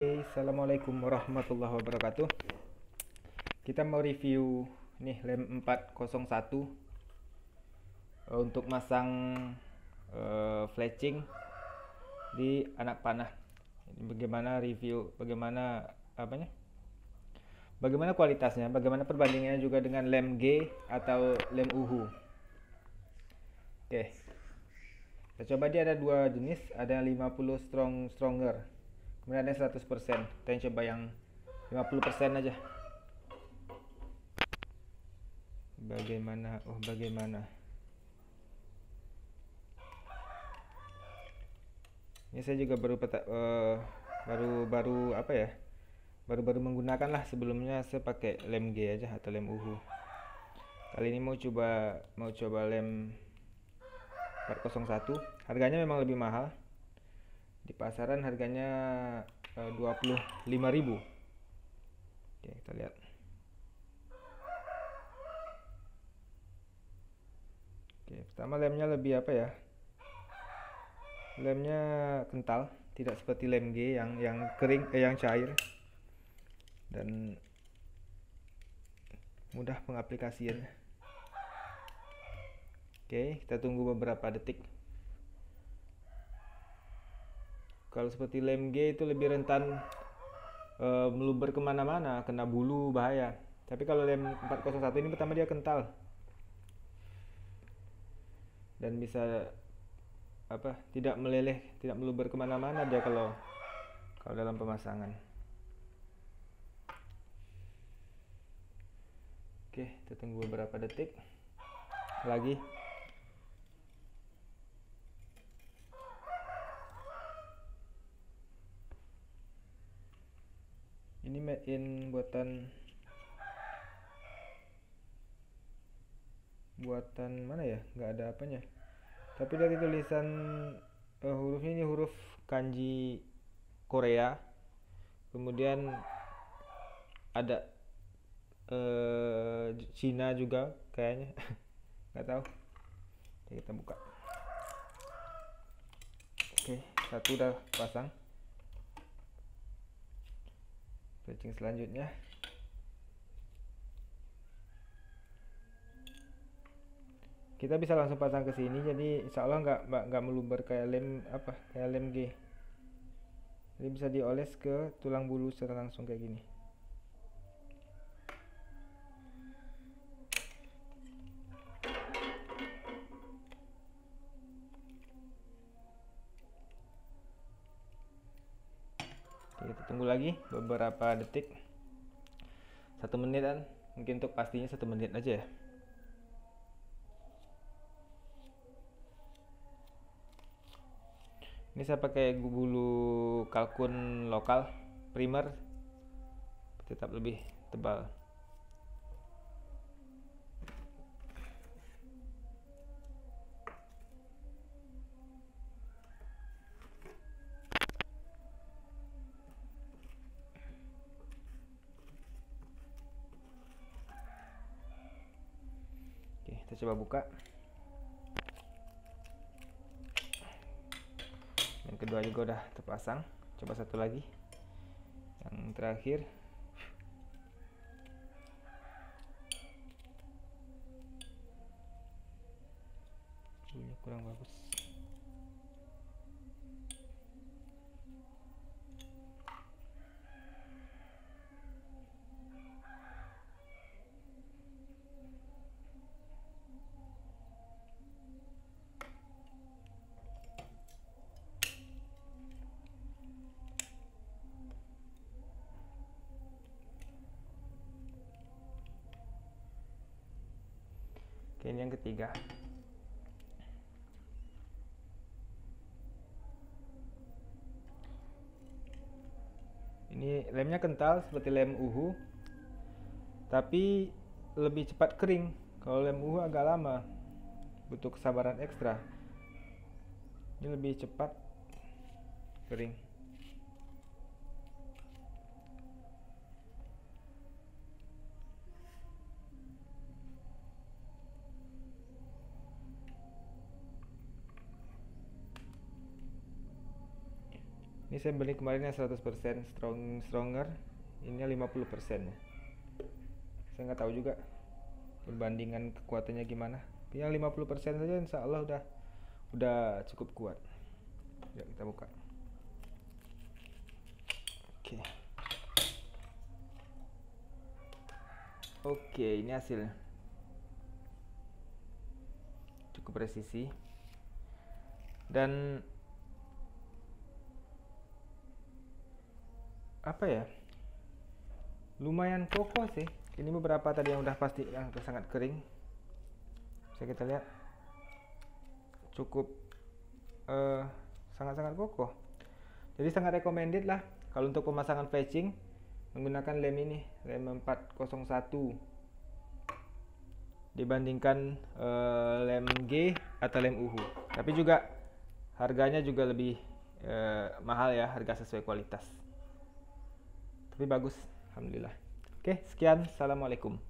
Assalamualaikum warahmatullahi wabarakatuh. Kita mau review nih lem 401 eh, Untuk masang uh, fletching di anak panah. Bagaimana review, bagaimana apanya? Bagaimana kualitasnya, bagaimana perbandingannya juga dengan lem G atau lem UHU? Oke. Kita coba dia ada dua jenis, ada 50 strong stronger kemudian ada 100% kita coba yang 50% aja. Bagaimana? Oh bagaimana? Ini saya juga baru peta, uh, baru baru apa ya? Baru-baru menggunakan lah. Sebelumnya saya pakai lem G aja atau lem uhu. Kali ini mau coba mau coba lem 401 harganya memang lebih mahal di pasaran harganya eh, uh, 25.000 oke kita lihat. Oke pertama lemnya lebih apa ya? Lemnya kental tidak seperti lem G yang yang kering eh, yang cair. Dan mudah pengaplikasiannya. Oke kita tunggu beberapa detik kalau seperti lem G itu lebih rentan e, meluber ke mana-mana kena bulu bahaya. Tapi kalau lem 401 ini pertama dia kental. Dan bisa apa tidak meleleh tidak meluber ke mana-mana dia kalau kalau dalam pemasangan. Oke kita tunggu beberapa detik lagi ini made in buatan buatan mana ya? Nggak ada apanya. Tapi dari tulisan uh, hurufnya ini huruf kanji Korea. Kemudian ada uh, Cina juga kayaknya. Nggak tahu. Kita buka. Oke satu udah pasang Switching selanjutnya. Kita bisa langsung pasang ke sini jadi insya Allah nggak nggak meluber kayak lem apa kayak lem G. Jadi bisa dioles ke tulang bulu secara langsung kayak gini tunggu lagi beberapa detik. Satu menitan mungkin untuk pastinya satu menit aja ya. Ini saya pakai bulu kalkun lokal primer. Tetap lebih tebal kita coba buka. Yang kedua juga udah terpasang. Coba satu lagi. Yang terakhir. Kurang bagus ini yang ketiga. Ini lemnya kental seperti lem uhu, tapi lebih cepat kering. Kalau lem uhu agak lama, butuh kesabaran ekstra. Ini lebih cepat kering. Ini saya beli kemarin yang 100% strong stronger. Ini 50% ya. Saya nggak tahu juga perbandingan kekuatannya gimana. Yang 50% saja insya Allah udah udah cukup kuat. Ya kita buka. Oke. Oke ini hasilnya cukup presisi dan apa ya? Lumayan kokoh sih. Ini beberapa tadi yang udah pasti yang sangat kering. Bisa kita lihat. Cukup uh, sangat-sangat kokoh. Jadi sangat recommended lah kalau untuk pemasangan patching menggunakan lem ini lem 401 dibandingkan uh, lem G atau lem UHU. Tapi juga harganya juga lebih uh, mahal ya harga sesuai kualitas tapi bagus. Alhamdulillah. Oke sekian. Assalamualaikum